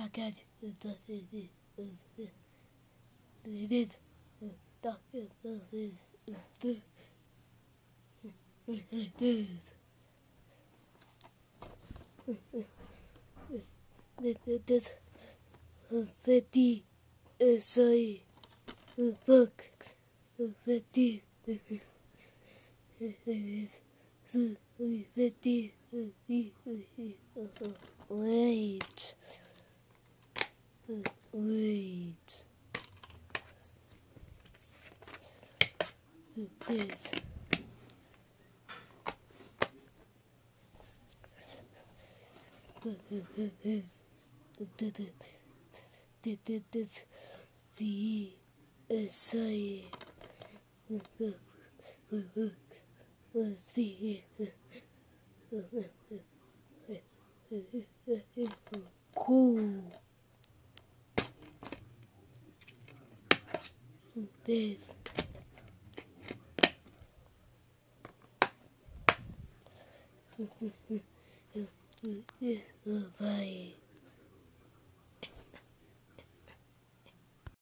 Hakan Did Fifty say look fifty fifty wait this this the essay the cool. This 嗯，嗯，嗯，嗯，嗯，嗯，嗯。